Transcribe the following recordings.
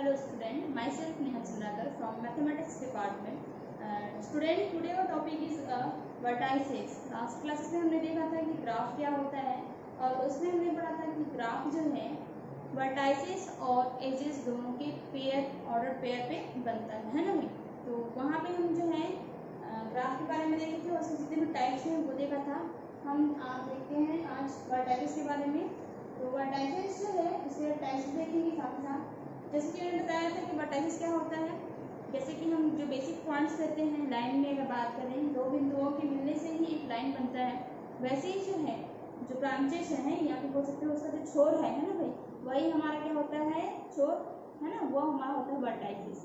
Student, myself Neha Chandrakar from Mathematics Department. Uh, student, today our topic is uh, vertices. Last class में हमने देखा था कि graph क्या होता है और उसमें हमने पढ़ा था कि ग्राफ जो है वर्टाइसेस और एजेस दोनों के पेयर ऑर्डर पेयर पे बनता है है ना तो वहाँ पे हम जो है ग्राफ के बारे में देखे थे उसके जितने भी टाइप्स हैं वो देखा था हम आप देखते हैं आज वर्टाइसेस के बारे में तो वर्टाइसेस जो है उसके टाइप्स देखेंगे साथ ही साथ जैसे कि मैंने बताया था कि वर्टाइसिस क्या होता है? जैसे कि हम जो बेसिक पॉइंट्स रहते हैं लाइन में अगर बात करें, दो बिंदुओं के मिलने से ही एक लाइन बनता है। वैसे ही जो है, जो ब्रांचेस हैं, या फिर बोल सकते हैं उसका जो छोर है है ना भाई? वही हमारा क्या होता है? छोर, है ना? वो हमारा होता है वर्टाइसिस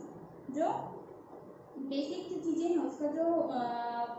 जो बेसिक जो चीज़ें हैं, उसका जो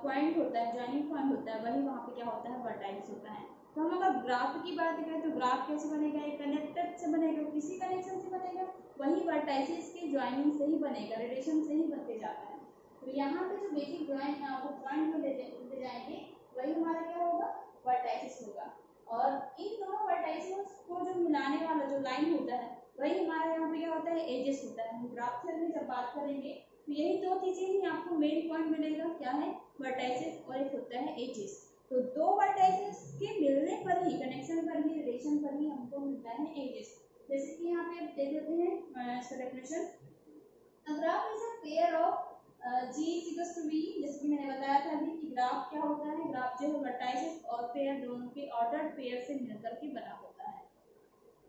पॉइंट होता है ज्वाइनिंग पॉइंट होता है, वही वहाँ पे क्या होता है? वर्टाइस होता है। तो हम अगर ग्राफ की बात करें तो ग्राफ कैसे बनेगा? एक कनेक्टेड से बनेगा, किसी कनेक्शन से बनेगा? वही वर्टाइसिस के ज्वाइनिंग से ही बनेगा रिलेशन से ही बनते जाता है। तो यहाँ पे जो बेसिक ज्वाइन वो पॉइंट में लेते जाएँगे, वही हमारा क्या होगा? वर्टाइसिस होगा। और इन दोनों वर्टाइसिस को जो मिलाने वाला जो लाइन होता है, वही हमारा यहाँ पे क्या होता है? एजेस होता है। हम ग्राफ थ्योरी में जब बात करेंगे तो यही दो चीज़ें ही आपको मेन पॉइंट मिलेगा। क्या है? वर्टाइसिस और एक होता है एजेस तो दो वर्टाइसेस के मिलने पर ही कनेक्शन पर ही रिलेशन पर ही हमको मिलता है एजेस जैसे कि यहाँ पे देख लेते हैं इसका definition graph is a pair of G equals to V जैसे कि मैंने बताया था अभी कि ग्राफ क्या होता है? ग्राफ जो है वर्टाइसेस और पेयर दोनों के ऑर्डर पेयर से मिलकर के बना होता है.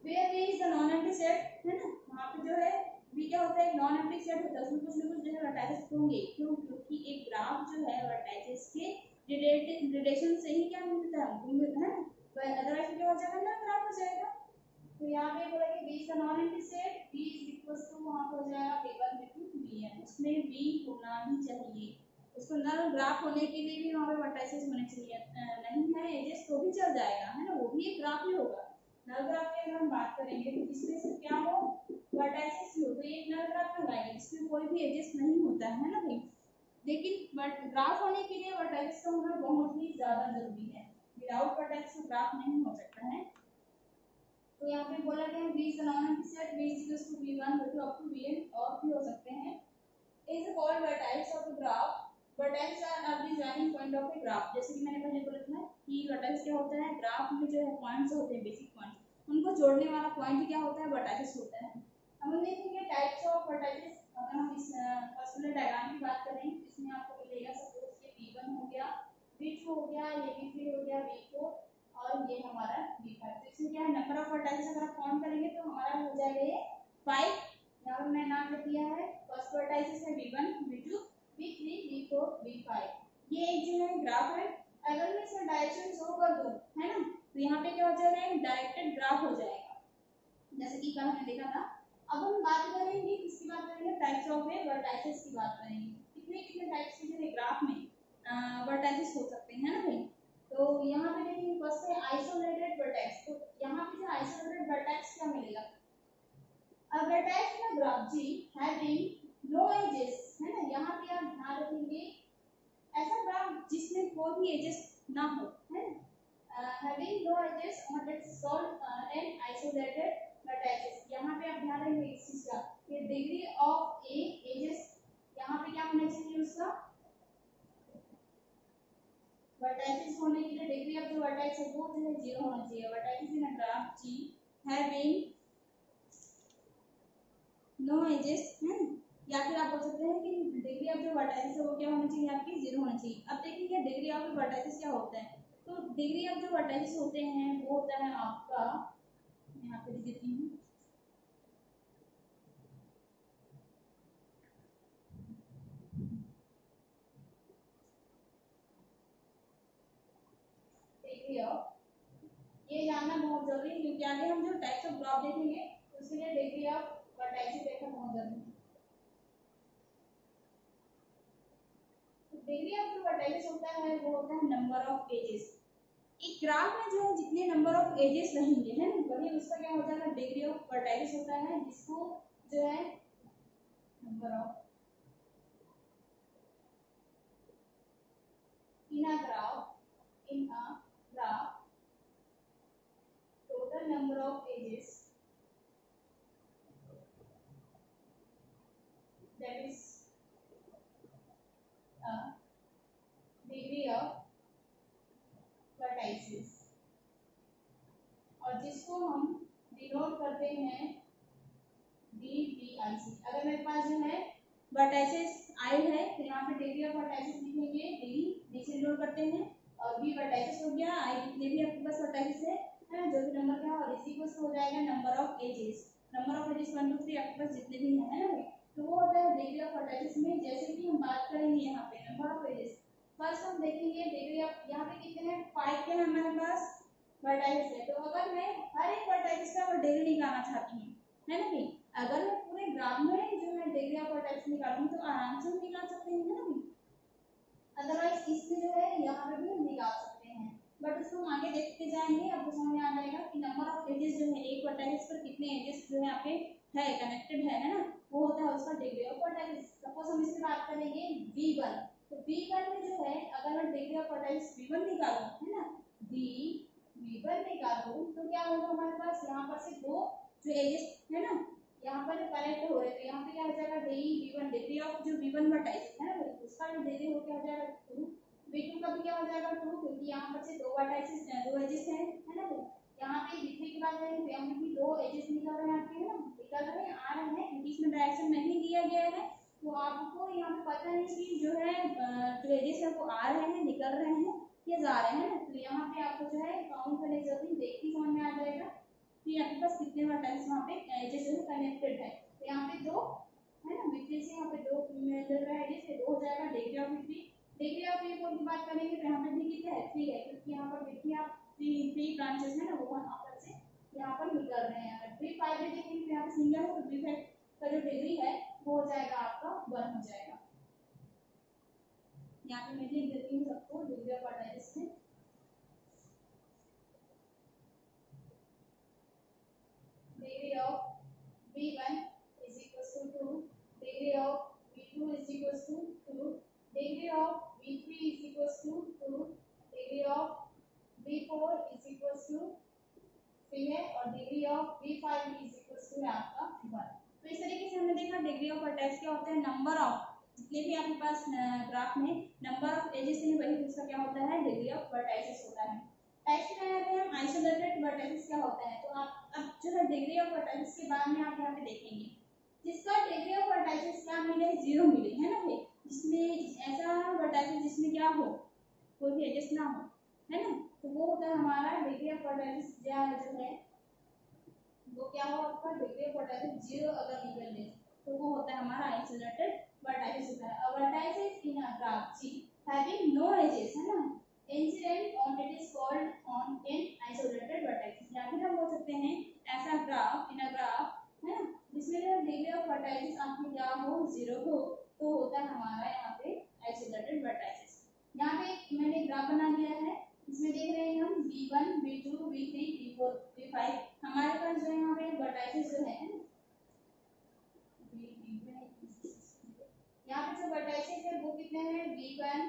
Where V is the non empty set है ना? वहाँ पे जो है वी क्या होता है? नॉन एम्प्टी सेट होता है। उसमें कुछ ना कुछ जो है वर्टाइसेस होंगे। क्यों? क्योंकि एक ग्राफ जो है वर्टाइसेस के रिलेटेड रिलेशन से ही क्या मिलता है? हमको मिलता है? तो अदरवाइज़ क्या हो जाएगा ना, खराब हो जाएगा। तो यहाँ पे बोला कि बी का non empty set B is equal to वहाँ पे हो जाएगा वी1 वी2 वीएन उसमें वी होना ही चाहिए। उसको नल ग्राफ होने के लिए भी वहाँ पे वर्टाइसेस होने चाहिए। नहीं है एजेस तो भी चल जाएगा, है ना? वो भी एक ग्राफ ही होगा। नल ग्राफ की अगर हम बात करेंगे तो इसमें से क्या हो? वर्टाइसेस हो तो ये नल ग्राफ कहलाएगा इसमें कोई भी एजेस नहीं होता, है ना भाई? लेकिन ग्राफ होने के लिए वर्टेक्स का होना बहुत ही ज़्यादा ज़रूरी है। विदाउट वर्टेक्स ग्राफ नहीं हो सकता है। तो यहाँ पे बोला गया v is the non-empty set v is equals to v1 v2 up to और भी हो सकते हैं। Called vertex of a graph vertex are the joining point of a graph जैसे कि मैंने पहले बोला था कि vertex क्या होता है? ग्राफ में जो है पॉइंट्स होते हैं बेसिक पॉइंट्स उनको जोड़ने वाला पॉइंट क्या होता है? वर्टाइसिस होता है। हम देखेंगे टाइप्स ऑफ़ वर्टाइसिस अगर हम इस फ़र्स्ट डायग्राम की बात करें इसमें आपको मिलेगा सपोज़ ये V1 हो गया V2 हो गया, ये V3 हो गया V4 और ये हमारा V5 तो इसमें क्या है? नंबर ऑफ़ वर्टाइसेस अगर आप काउंट करेंगे तो हमारा हो जाएगा ये 5 यहाँ पर मैं नाम लिख दिया है. फ़र्स्ट वर्टाइसेस है V1 V2 V3 V4 V5 ये एक जो है ग्राफ है. अगर मैं इसका डायरेक्शन शो कर दूँ, है ना? तो यहाँ पे क्या हो जाएगा? एक डायरेक्टेड ग्राफ हो जाएगा. जैसे कि कल हमने देखा था. अब हम बात करेंगे, किसकी बात करेंगे? टाइप्स ऑफ़ वर्टाइसेस की बात करेंगे. कितने कितने टाइप्स के जो है ग्राफ में वर्टाइसेस हो सकते हैं ना भाई? तो यहाँ पे देखिए फ़र्स्ट है आइसोलेटेड वर्टेक्स तो यहाँ पे जो आइसोलेटेड वर्टेक्स क्या मिलेगा? A vertex in graph G having no edges है ना? यहाँ पे आप ध्यान रखेंगे, ऐसा ग्राफ जिसमें कोई भी एजेस ना हो, है ना? हैविंग नो एजेस और it's called an isolated vertices यहाँ पे आप ध्यान रखेंगे इस चीज़ का कि डिग्री ऑफ़ ए एजेस यहाँ पे क्या होना चाहिए उसका? वर्टाइसेस होने के लिए डिग्री ऑफ़ जो वर्टाइस है वो जो है ज़ीरो होना चाहिए। Vertices in graph G having no edges है या फिर आप बोल सकते हैं कि डिग्री ऑफ़ जो वर्टाइसेस है वो क्या होना चाहिए आपकी? ज़ीरो होना चाहिए। अब देखिए डिग्री ऑफ़ वर्टाइसेस क्या होता है? तो डिग्री ऑफ़ जो वर्टाइसेस होते हैं, वो होता है आपका यहाँ पे देती हूँ। ये जानना बहुत ज़रूरी है, क्योंकि आगे हम जो टाइप्स ऑफ़ ग्राफ देखेंगे उसके लिए डिग्री ऑफ़ वर्टाइसिस देखना बहुत ज़रूरी है। डिग्री ऑफ़ जो वर्टाइसिस होता है, वो होता है नंबर ऑफ़ एजेस एक ग्राफ में जो है, जितने नंबर ऑफ़ एजेस रहेंगे, है ना? वही उसका क्या होता है डिग्री ऑफ़ वर्टाइसिस होता है, जिसको जो है number of in a graph in a number of edges that is a degree of vertices और जिसको हम डिनोट करते हैं डी बी आई सी अगर मेरे पास जो है वर्टाइसेस आई है तो यहाँ पे डिग्री ऑफ़ वर्टाइसेस लिखेंगे डी डी से डिनोट करते हैं और बी वर्टाइसिस हो गया आई जितने भी आपके पास वर्टाइसिस है है, जो भी नंबर का और इसी को हो जाएगा number of edges number of edges one two three आपके पास जितने भी हैं ना? तो वो होता है डिग्री ऑफ़ वर्टाइसिस में, जैसे कि हम बात करेंगे यहाँ पे नंबर ऑफ़ एजेस फ़र्स्ट हम देखेंगे डिग्री ऑफ़ यहाँ पे कितने हैं? फाइव के हमारे पास. वर्टाइसिस है. तो अगर मैं हर एक वर्टाइसिस का अगर डिग्री निकालना चाहती हूँ, है ना भाई अगर मैं पूरे ग्राफ में जो है डिग्री ऑफ़ वर्टाइसिस निकालूँगी तो आराम से निकाल सकते हैं ना अदरवाइज़ इसमें जो है यहाँ पे भी निकाल सकते हैं। बट उसको हम आगे देखते जाएँगे आपको समझ में आ जाएगा कि नंबर ऑफ़ एजेस जो है, एक वर्टाइसिस पर कितने एजेस जो है आपके है कनेक्टेड है ना? वो होता है उसका डिग्री ऑफ़ वर्टाइसिस सपोज़ हम इससे बात करेंगे V1 तो V1 में जो है, अगर मैं डिग्री ऑफ़ वर्टाइसिस V1 निकालूं, है ना? D V1 निकालूं तो क्या होगा हमारे पास? यहाँ पर से दो जो एजेस है ना? यहाँ पर कनेक्ट हो रहे तो यहाँ पे क्या हो जाएगा? डी V1 डिग्री ऑफ़ जो V1 वर्टाइसिस है ना, उसका जो डिग्री हो, क्या हो जाएगा? टू V2 का भी क्या हो जाएगा? टू क्योंकि यहाँ पर से दो वर्टाइसिस दो एजेस हैं, है ना यहाँ पे V3 की बात करें तो पे भी दो एजेस निकल रहे हैं आपके ना? निकल रहे हैं, आ रहे हैं इसमें डायरेक्शन नहीं दिया गया है। तो आपको यहाँ पे पता नहीं कि जो है जो एजेस है वो आ रहे हैं, निकल रहे हैं या जा रहे हैं। तो यहाँ पे आपको जो है काउंट करने की ज़रूरत नहीं देखती समझ में आ जाएगा कि आपके पास कितने वर्टाइल्स वहाँ पे एजेस जो है कनेक्टेड है। तो यहाँ पे दो, है ना? विक्री से यहाँ पे दो, मिल रहा है एजेस दो हो जाएगा डिग्री ऑफ़ विक्री डिग्री ऑफ़ विक्री की बात करेंगे तो यहाँ पे भी कितना है थ्री है क्योंकि यहाँ पर विक्री आप थ्री थ्री ब्रांचेस है ना वो पर से यहाँ पर निकल रहे हैं। अगर थ्री फाइव में देखेंगे तो यहाँ पे सिंगल है तो थ्री फाइव का जो डिग्री है वो हो जाएगा आपका वन हो जाएगा। यहाँ पे मैं लिख देती हूँ सबको डिग्री ऑफ़ वर्टाइल्स में degree of V1 is equals to 2, degree of V2 is equals to 2, degree of V3 is equals to 2, degree of V4 is equals to 3 है और degree of V5 is equals to आपका 1 तो इस तरीके से हमने देखा डिग्री ऑफ़ अटैच क्या होता है नंबर ऑफ़ जितने भी आपके पास ग्राफ में नंबर ऑफ़ एजेस है वही उसका क्या होता है डिग्री ऑफ़ वर्टाइसिस होता है। नेक्स्ट में आते हैं आइसोलेटेड वर्टाइसिस क्या होता है तो आप अब जो है डिग्री ऑफ़ वर्टाइसिस के बाद में आप यहाँ पे देखेंगे। जिसका डिग्री ऑफ़ वर्टाइसिस क्या मिले ज़ीरो मिले है ना भाई? जिसमें ऐसा वर्टाइसिस जिसमें क्या हो, कोई भी एडजस्ट ना हो, है ना? तो वो होता है हमारा डिग्री ऑफ़ वर्टाइसिस जो है, वो क्या हो, आपका डिग्री ऑफ़ वर्टाइसिस ज़ीरो अगर निकल ले तो वो होता है हमारा आइसोलेटेड वर्टाइसिस होता है। Vertices in a graph G having no edges है ना incident on it is called on in isolated vertices या फिर हम बोल सकते हैं ऐसा ग्राफ इन अ ग्राफ है ना जिसमें जो डिग्री ऑफ़ वर्टाइसिस आपकी क्या हो ज़ीरो हो तो होता है हमारा यहाँ पे आइसोलेटेड वर्टाइसिस यहाँ पे मैंने ग्राफ बना दिया है इसमें देख रहे हैं हम V1, V2, V3, V4, V5 हमारे पास जो यहाँ पे वर्टाइसिस जो है यहाँ पे जो वर्टाइसिस है वो कितने हैं V1,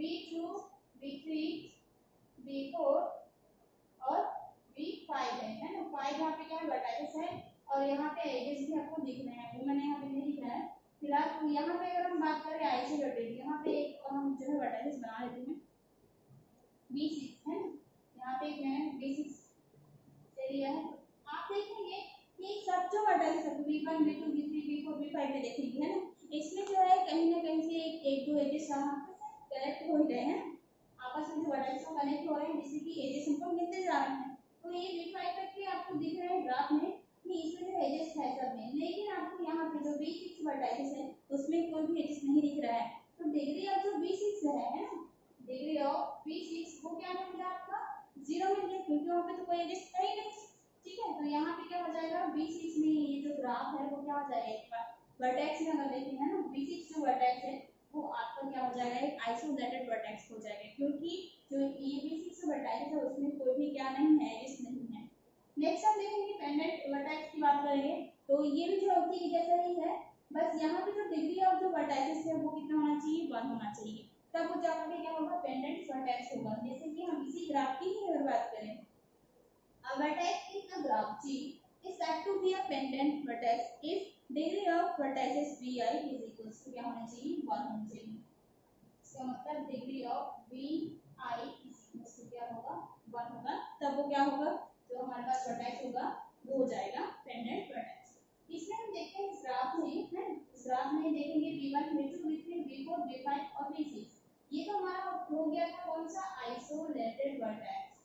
V2, V3, V4 और V5 है है ना फाइव यहाँ पे क्या है, और यहाँ पे एजेस भी आपको दिख रहे हैं। मैंने यहाँ पे नहीं लिखा है। फ़िलहाल तो यहाँ पे अगर हम बात करें आइसोलेटेड यहाँ पे एक हम जो है वर्टाइसिस बना लेते हैं। बी सिक्स है यहाँ पे एक मैंने बी सिक्स से लिया है। आप देखेंगे कि सब जो वर्टाइसिस है V one V two V three V four V five में देखेंगे, है ना? इसमें जो है कहीं ना कहीं से एक एक, दो एजेस कनेक्ट हो ही रहे हैं। आपस में जो वर्टाइसिस कनेक्ट हो रहे हैं, जिससे कि एजेस हमको मिलते जा रहे हैं। तो ये वी फाइव तक के आपको दिख रहे हैं ग्राफ में कि इसमें जो एजेस है सब में। लेकिन आपको यहाँ पे जो बी सिक्स वर्टाइसिस है, उसमें कोई भी एजेस नहीं दिख रहा है। तो डिग्री ऑफ़ जो बी सिक्स है ना? डिग्री ऑफ़ बी सिक्स वो क्या मिल गया आपका? ज़ीरो मिल गया क्योंकि वहाँ पे तो कोई एजेस है ही नहीं। ठीक है? तो यहाँ पे क्या हो जाएगा? बी सिक्स में ये जो ग्राफ है, वो क्या हो जाएगा? वर्टेक्स में अगर देखें, है ना? बी सिक्स जो वर्टेक्स है, वो आपका क्या हो जाएगा? एक आइसोलेटेड वर्टेक्स हो जाएगा। क्योंकि जो ये बी वर्टेक्स है, उसमें कोई भी क्या नहीं है एजेस नहीं है। नेक्स्ट हम देखेंगे पेंडेंट वर्टेक्स की बात करेंगे। तो ये भी जो होती है जैसा ही है, बस यहाँ पे जो डिग्री ऑफ़ जो वर्टाइसिस है, वो कितना होना चाहिए? वन होना चाहिए। तब वो जाकर के क्या होगा? पेंडेंट वर्टेक्स होगा। जैसे कि हम इसी ग्राफ की ही अगर बात करें। Vertex in a graph? G is said to be a pendant vertex if degree of vertices vi is equals to क्या होना चाहिए? वन होना चाहिए। इसका मतलब डिग्री ऑफ़ vi to क्या होगा वो क्या होगा? जो हमारे पास वर्टेक्स होगा, वो हो जाएगा पेंडेंट वर्टेक्स इसमें हम देखते हैं इस ग्राफ में, है इस ग्राफ में देखेंगे v1 v2 v3 v4 v5 और v6 ये तो हमारा हो गया था कौन सा? आइसोलेटेड वर्टेक्स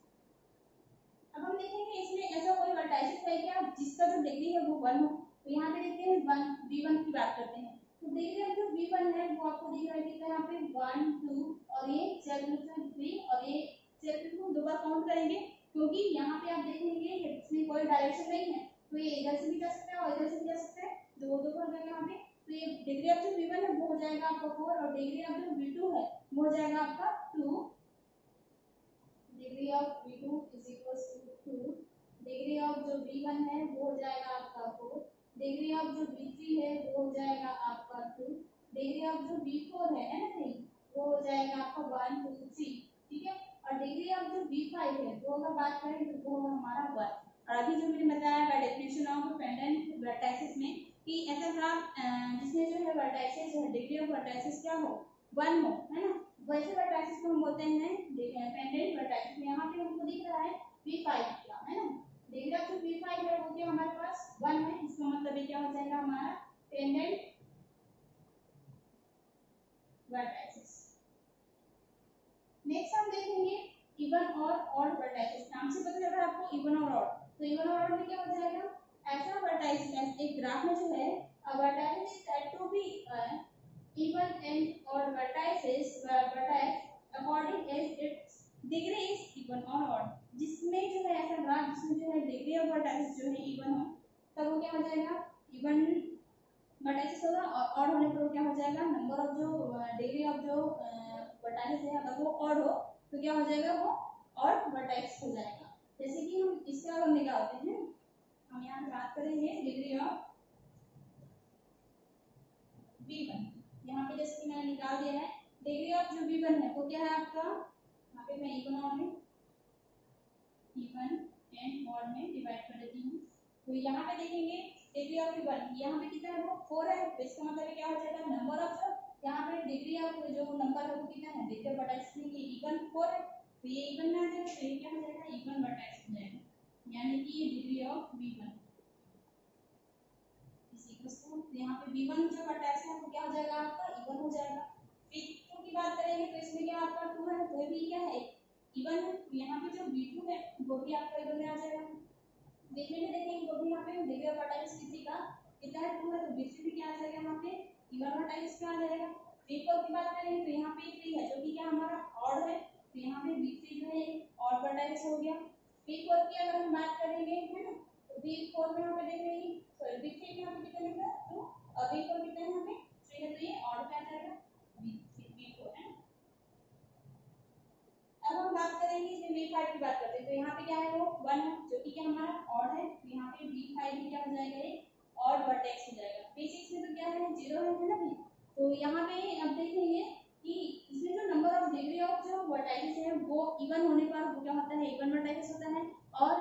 अब हम देखेंगे इसमें ऐसा कोई वर्टाइसिस है क्या? जिसका जो डिग्री है वो वन हो. तो यहाँ पे देखते हैं वन वी वन की बात करते हैं. तो डिग्री अब जो वी वन है, वो आपको दिख रहा है कितना यहाँ पे वन टू और ये चेयर थ्री और ये चेयर टू दो बार काउंट करेंगे, क्योंकि यहाँ पे आप देखेंगे इसमें कोई डायरेक्शन नहीं है तो ये इधर से भी जा सकता है और इधर से भी जा सकता है। दो दो कर देंगे यहाँ पे तो ये डिग्री ऑफ़ जो वी है, वो हो जाएगा आपका फोर और डिग्री ऑफ़ जो वी है, वो हो जाएगा आपका two degree of V two is equal to two degree of जो वी है, वो हो जाएगा आपका फोर डिग्री ऑफ़ जो वी है, वो हो जाएगा आपका टू डिग्री ऑफ़ जो वी है है ना वो हो जाएगा आपका वन टू थ्री ठीक है? और डिग्री ऑफ़ जो वी फाइव है वो अगर बात करें तो वो हमारा वन और अभी जो मैंने बताया है डेफिनेशन ऑफ़ पेंडेंट वर्टाइसिस में कि ऐसा ग्राफ जिसमें जो है वर्टाइसिस डिग्री ऑफ़ वर्टाइसिस क्या हो? वन हो, है ना? वैसे वर्टाइसिस को हम बोलते हैं पेंडेंट वर्टाइसिस में यहाँ पे हमको दिख रहा है वी फाइव का, है ना? डिग्री ऑफ़ जो वी फाइव है, वो क्या हमारे पास वन है इसका मतलब क्या हो जाएगा हमारा पेंडेंट वर्टाइसिस नेक्स्ट हम देखेंगे इवन और ऑड वर्टाइसिस नाम से पता चल रहा है आपको इवन और ऑड तो इवन और ऑड में क्या हो जाएगा? ऐसा वर्टाइसिस एक ग्राफ में जो है vertices is said to be even and odd vertices vertex according as its degree is even or जिसमें जो है, ऐसा ग्राफ जिसमें जो है डिग्री ऑफ़ वर्टाइसिस जो है इवन हो, तब वो क्या हो जाएगा? इवन वर्टाइसिस होगा, और ऑड होने पर वो क्या हो जाएगा? नंबर ऑफ़ जो वर्टाइसिस है, अगर वो ऑड हो तो क्या हो जाएगा वो ऑड वर्टाइसिस हो जाएगा। जैसे कि हम इसका अगर निकालते हैं, हम यहाँ बात करेंगे डिग्री ऑफ़ वी वन यहाँ पे जैसे कि मैंने निकाल दिया है डिग्री ऑफ़ जो वी वन है, वो क्या है आपका? यहाँ पे मैं इवन ऑड में इवन एंड ऑड में डिवाइड कर देती हूँ। तो यहाँ पे देखेंगे डिग्री ऑफ़ वी वन यहाँ पे कितना है वो? फोर है। तो इसका मतलब क्या हो जाएगा? नंबर ऑफ़ यहाँ पे डिग्री ऑफ़ जो नंबर है वो कितना है डिग्री बटा इसमें ये इवन फोर है तो ये इवन में आ जाएगा तो ये क्या हो जाएगा? इवन बटा एक्स हो जाएगा। यानी कि ये डिग्री ऑफ़ वी वन यहाँ पे v1 जो वर्टेक्स है, वो क्या हो जाएगा आपका? इवन हो जाएगा। v2 की बात करेंगे तो इसमें क्या आपका 2 है? वो भी क्या है? इवन है। तो यहाँ पे जो v2 है, वो भी आपका इवन में आ जाएगा। v3 में देखेंगे, वो भी यहाँ पे डिग्री ऑफ़ वर्टेक्स किसी का कितना है? 2 है। तो v3 भी क्या आ जाएगा यहाँ पे? इवन वर्टेक्स पे आ जाएगा v4 की बात करेंगे तो यहाँ पे 3 है, जो कि क्या हमारा ऑड है तो यहाँ पे v3 जो है ऑड वर्टेक्स हो गया। v4 की अगर हम बात करेंगे, है ना तो v4 में यहाँ पे देख रहे हैं सॉरी v3 में यहाँ पे कितना है तो और v4 कितना है हमें थ्री है तो ये ऑड पे आ जाएगा v4 है अब हम बात करेंगे इसमें v5 की बात करते हैं तो यहाँ पे क्या है वो 1 है जो कि क्या हमारा ऑड है तो यहाँ पे v5 भी क्या हो जाएगा ये ऑड वर्टेक्स हो जाएगा। V6 में तो क्या है ज़ीरो है ना भी तो यहाँ पे अब देखेंगे कि इसमें जो नंबर ऑफ़ डिग्री ऑफ़ जो वर्टाइसिस है, वो इवन होने पर वो क्या होता है? इवन वर्टाइसिस होता है। और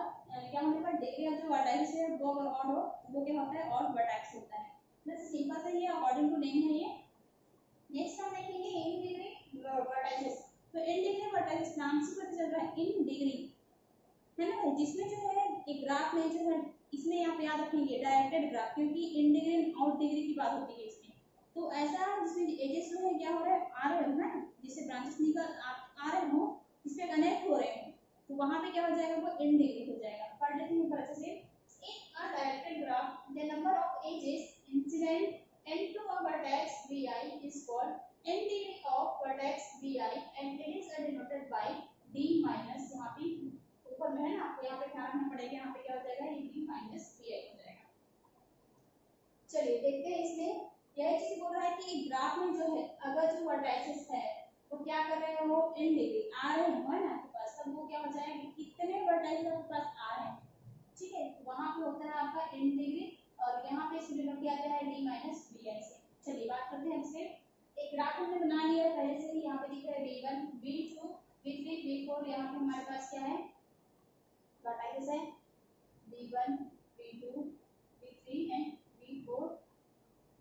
क्या होने पर डिग्री ऑफ़ जो वर्टाइसिस है, वो अगर ऑड हो, वो क्या होता है? ऑड वर्टाइसिस होता है। बस सिंपल से ये अकॉर्डिंग टू नेम है ये। नेक्स्ट हम देखेंगे इन डिग्री वर्टाइसिस तो इन डिग्री वर्टाइसिस नाम से पता चल रहा है इन डिग्री है ना जिसमें जो है, एक ग्राफ में जो है इसमें आप याद रखेंगे डायरेक्टेड ग्राफ क्योंकि इन डिग्री आउट डिग्री की बात होती है इसमें। तो ऐसा जिसमें एजेस जो है क्या हो रहा है? आ रहे हो ना? जिससे ब्रांचेस निकल आ, रहे हो इस पे कनेक्ट हो रहे हो तो वहाँ पे क्या हो जाएगा? वो इन डिग्री हो जाएगा। पढ़ लेते हैं अच्छे से in a directed graph the number of edges incident incident into a vertex vi is called n degree of vertex vi and it is denoted by d minus यहाँ पे ऊपर में है ना आपको यहाँ पे ध्यान रखना पड़ेगा यहाँ पे क्या हो जाएगा ये d minus vi हो जाएगा चलिए देखते हैं इसमें। यह चीज़ बोल रहा है कि ग्राफ में जो है, अगर जो वर्टाइसिस है वो क्या कर रहे हो इन डिग्री आ रहे हो। है ना आपके पास तब वो क्या हो जाएगा? कितने वर्टाइसिस आपके पास आ रहे हैं। ठीक है, वहाँ पे होता है आपका इन डिग्री और यहाँ पे इसमें किया गया है? डी माइनस बी आई से चलिए बात करते हैं इससे एक ग्राफ हमने बना लिया पहले से ही यहाँ पे दिख रहा है V one V two V three V four यहाँ पे हमारे पास क्या है? वर्टाइसिस है V one V two V three and V four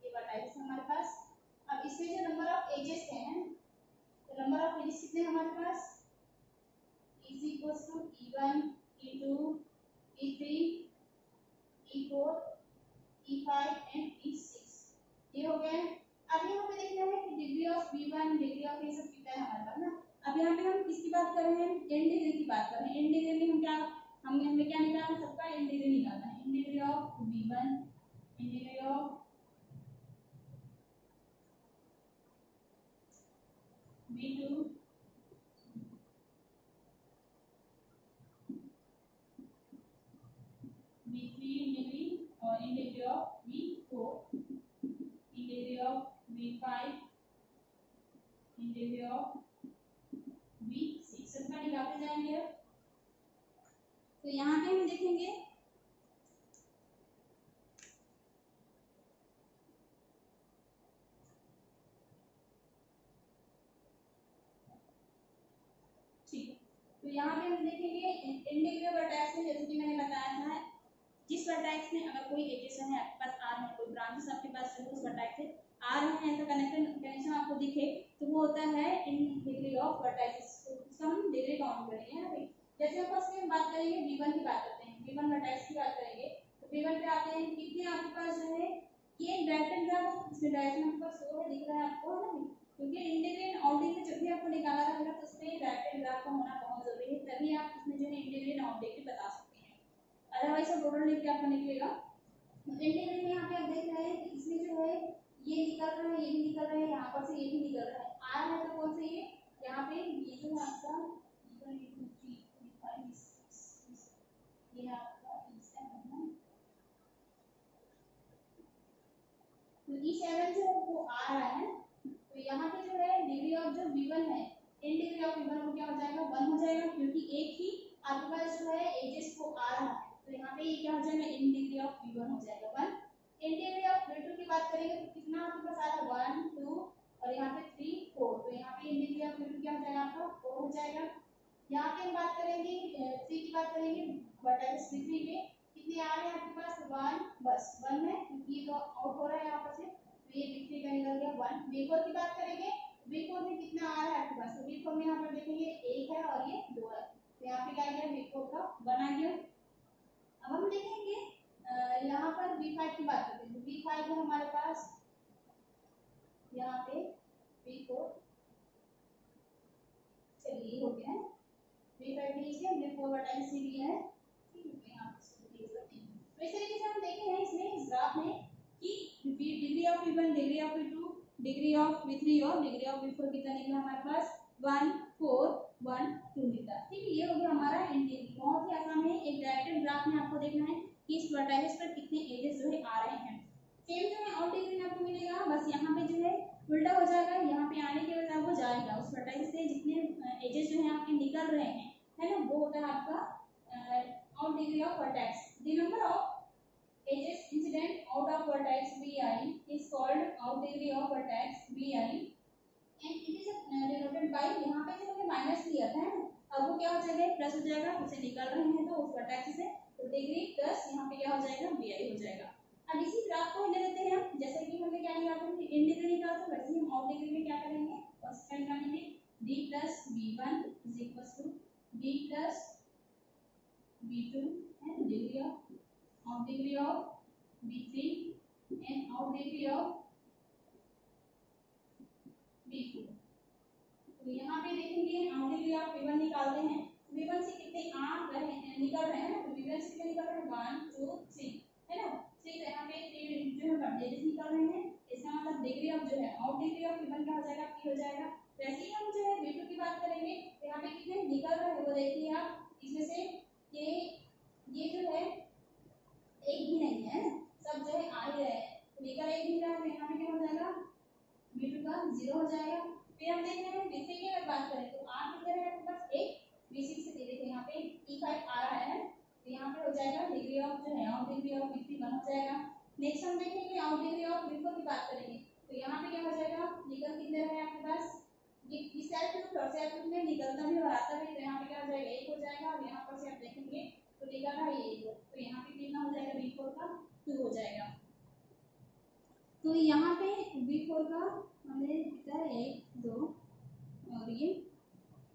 ये वर्टाइसिस है हमारे पास। अब इसमें जो नंबर ऑफ़ एजेस हैं तो नंबर ऑफ़ एजेस कितने हमारे पास? Is equal to E one E two E three E four E five and E six ये हो गया। अब यहाँ पे देखना है कि degree of V one degree of ये सब कितना है हमारे पास ना? अब यहाँ पे हम किसकी बात कर रहे हैं? एन डिग्री की बात कर रहे हैं। एन डिग्री में हम क्या, हम हमें क्या निकालना सबका एन डिग्री निकालना है। In degree of V one in degree of V two V three degree और in degree of V four in degree of V five in degree of V six सबका निकालते जाएँगे अब तो यहाँ पे हम देखेंगे ठीक है तो यहाँ पे हम देखेंगे इंडिग्रेबल वर्टैक्स में जैसे कि मैंने बताया था, जिस वर्टैक्स में अगर कोई एजेस है, आपके पास आ रहे हैं, कोई ब्रांचेस आपके पास है, उस वर्टैक्स से आ रहे हैं ऐसा कनेक्शन कनेक्शन आपको दिखे तो वो होता है इन डिग्री ऑफ़ वर्टैक्स इसका हम डिग्री काउंट करेंगे ना भाई जैसे हम फ़र्स्ट में बात करेंगे V1 की बात करते हैं। V1 वर्टेक्स की बात करेंगे तो V1 पे आते हैं कितने आपके पास जो है, ये डायरेक्टेड ग्राफ इसमें डायरेक्शन आपके पास शो है, दिख रहा है आपको, है ना? क्योंकि इंटीग्रेट आउटिंग जब भी आपको निकाला रहेगा तो उसमें डायरेक्टेड ग्राफ का होना बहुत ज़रूरी है। तभी आप उसमें जो है इंटीग्रेट आउटिंग बता सकते हैं। अदरवाइज़ सब टोटल लेके आपको निकलेगा। इंटीग्रेट में यहाँ पे आप देख रहे हैं इसमें जो है, ये निकल रहा है, ये भी निकल रहा है, यहाँ पर से ये भी निकल रहा है। आर है तो कौन सा ये? यहाँ पे ये जो है आपका, ये आपका E7 तो E7 जो है, वो आ रहा है। यहाँ पे जो है डिग्री ऑफ़ जो V1 है इन डिग्री ऑफ़ V1 वो क्या हो जाएगा? वन हो जाएगा क्योंकि एक ही आपके पास जो है एजेस को आ रहा है। तो यहाँ पे ये क्या हो जाएगा? इन डिग्री ऑफ़ V1 हो जाएगा। One in degree of V2 की बात करेंगे तो कितना आपके पास आ रहा है? वन टू और यहाँ पे थ्री फोर तो यहाँ पे इन डिग्री ऑफ़ V2 क्या हो जाएगा आपका? फोर हो जाएगा। यहाँ पे हम बात करेंगे थ्री की बात करेंगे वर्टेक्स थ्री पे। कितने आ रहे हैं आपके पास? वन बस वन है क्योंकि ये तो आउट हो रहा है यहाँ पर से। तो ये का निकल गया वन बी फोर की बात करेंगे बी फोर में कितना आ रहा है? आपके पास तो बी फोर में यहाँ पर देखेंगे, एक है और ये दो है। तो यहाँ पे क्या गया बी फोर का आ गया अब हम देखेंगे यहाँ पर बी फाइव की बात करते हैं। बी फाइव है हमारे पास, यहाँ पे बी फोर चलिए हो गया है। बी फाइव लीजिए हमने फोर वर्टाइल सी लिया है। तो इस तरीके से हम देखे हैं इसमें इस ग्राफ में कि degree of V1 degree of V2 degree of V3 और डिग्री ऑफ़ V4 कितना निकला हमारे पास? वन फोर वन टू निकला। ठीक है, ये हो गया हमारा इंटीग्रल बहुत ही आसान है एक डायरेक्टेड ग्राफ में आपको देखना है कि इस वर्टाइल्स पर कितने एजेस जो है आ रहे हैं। सेम जो है और डिग्री में आपको मिलेगा। बस यहाँ पे जो है उल्टा हो जाएगा, यहाँ पे आने के बजाय वो जाएगा। उस वर्टाइल से जितने एजेस जो है आपके निकल रहे हैं, है ना? वो होता है आपका out degree of vertex the number of edges incident, out of vertex vi is called out degree of vertex vi and it is denoted by, यहाँ पे जो हमने माइनस लिया था, अब वो क्या हो जाएगा? प्लस हो जाएगा, उसे निकल रहे हैं तो उस वर्टेक्स से तो डिग्री प्लस यहाँ पे क्या हो जाएगा? Vi हो जाएगा। अब इसी ग्राफ को ले लेते हैं हम। जैसे कि हमने क्या निकाला था? इन डिग्री निकाला था, वैसे हम आउट डिग्री में क्या करेंगे? फ़र्स्ट का निकालेंगे d plus v1 is equals to d plus v2 and degree of out degree of V3 and out degree of V4. तो यहाँ पे देखेंगे degree of V1 निकालते हैं। V1 से कितने आ रहे हैं, निकल रहे हैं तो V1 से कितने निकल रहे हैं? वन टू थ्री है ना? तो यहाँ पे थ्री जो है परसेंटेज निकल रहे हैं। इसका मतलब डिग्री ऑफ़ जो है आउट डिग्री ऑफ़ V1 क्या हो जाएगा? P हो जाएगा। वैसे ही हम जो है V2 की बात करेंगे तो यहाँ पे कितने निकल रहे हैं? वो देखिए आप, इसमें से ये ये जो है एक भी नहीं है। सब जो है आ ही रहे हैं। तो निकल एक भी रहा है पे क्या हो जाएगा? बी टू का ज़ीरो हो जाएगा। फिर हम देख रहे हैं बी की अगर बात करें तो आर कितने रहेगा आपके पास एक बी सिक्स से देखिए यहाँ पे ई फाइव आ रहा है। तो यहाँ पे हो जाएगा डिग्री ऑफ़ जो है out degree of B three one हो जाएगा। नेक्स्ट हम देखेंगे out degree of B four की बात करेंगे। तो यहाँ पे क्या हो जाएगा? निकल कितने रहे आपके पास? इस ग्रुप और सेल्फ ग्रुप में निकलता भी और आता भी तो यहाँ पे क्या हो जाएगा? एक हो जाएगा। और यहाँ पर से आप देखेंगे तो देगा ना ये तो यहाँ पे कितना हो जाएगा? बी फोर का टू हो जाएगा। तो यहाँ पे बी फोर का हमने लिखा एक, दो, और ये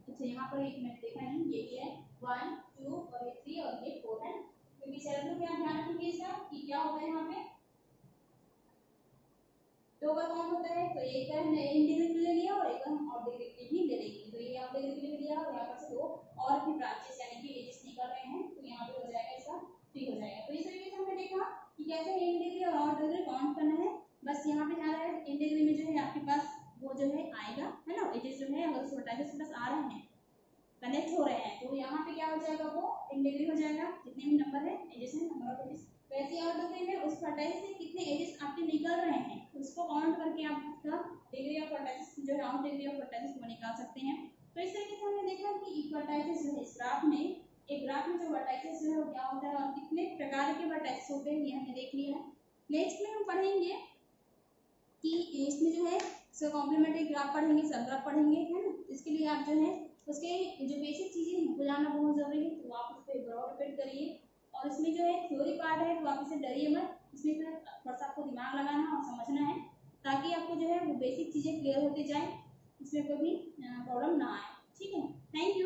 अच्छा यहाँ पर एक मिनट देखा नहीं ये क्या है वन टू और ये थ्री और ये फोर है। तो बेचारा को क्या ध्यान रखेंगे इसका कि क्या होगा यहाँ पे। दो का कौन होता है? तो एक का हमने इन डिग्री के लिए लिया और एक का हम ऑफ़ डिग्री के लिए ही ले लेंगे। तो ये ऑफ़ डिग्री के लिए लिया और यहाँ पर से दो और भी ब्रांचेस यानी कि एजेस निकल रहे हैं यहाँ पे हो जाएगा इसका थ्री हो जाएगा। तो इस तरीके से हमने देखा कि कैसे इन डिग्री और आउट डिग्री काउंट करना है। बस यहाँ पे ध्यान रहे इन डिग्री में जो है आपके पास वो जो है आएगा, है ना? एजेस जो है अगर उस वर्टाइसिस आ रहे हैं। कनेक्ट हो रहे हैं। तो यहाँ पे क्या हो जाएगा वो? इन डिग्री हो जाएगा। जितने भी नंबर है एजेस है नंबर ऑफ़ एजेस वैसे आउट डिग्री में उस वर्टाइसिस से कितने एजेस आपके निकल रहे हैं, उसको काउंट करके आप उसका डिग्री ऑफ़ वर्टाइसिस जो राउंड डिग्री ऑफ़ वर्टाइसिस वो निकाल सकते हैं। तो इस तरीके से हमने देखा कि इक्वर्टाइसिस जो है इस ग्राफ में एक ग्राफ में जो वर्टाइसिस है वो क्या होता है, और कितने प्रकार के वर्टाइसिस होते हैं, ये हमने देख लिया है। नेक्स्ट में हम पढ़ेंगे कि इसमें जो है, इसका कॉम्प्लीमेंट्री ग्राफ पढ़ेंगे सब ग्राफ पढ़ेंगे, है ना? इसके लिए आप जो है, उसके जो बेसिक चीज़ें हैं जानना बहुत ज़रूरी है तो आप उस पर गौर रिपीट करिए। और इसमें जो है थ्योरी पार्ट है तो आप इसे डरिए मत। इसमें थोड़ा सा आपको दिमाग लगाना और समझना है, ताकि आपको जो है, वो बेसिक चीज़ें क्लियर होती जाए, इसमें कोई भी प्रॉब्लम ना आए। ठीक है? थैंक